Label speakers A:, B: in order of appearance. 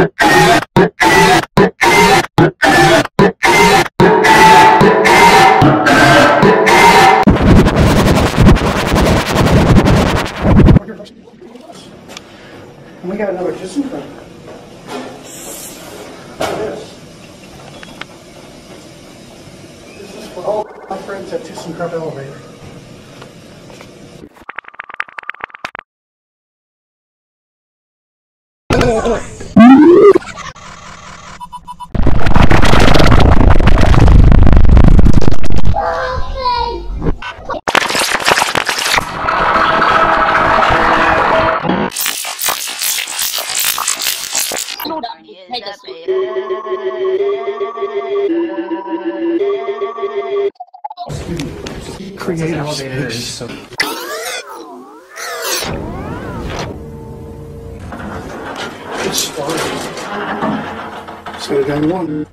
A: And we got another disinfectant. Look at this. This is for Elevator.
B: Oh, oh. A
A: Creative
C: elevator
A: space.
C: so
A: It started. Set it one.